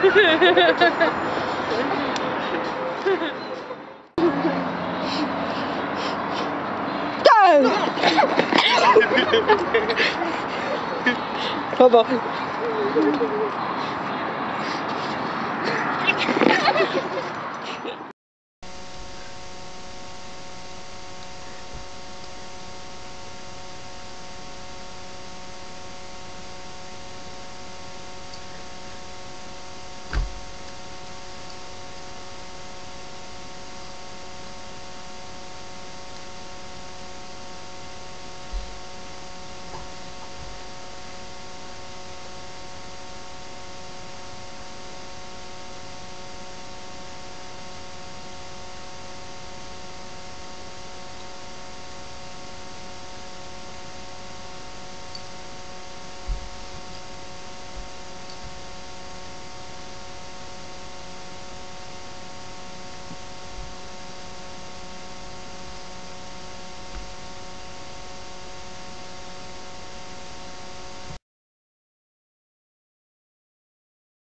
Go! Bye-bye.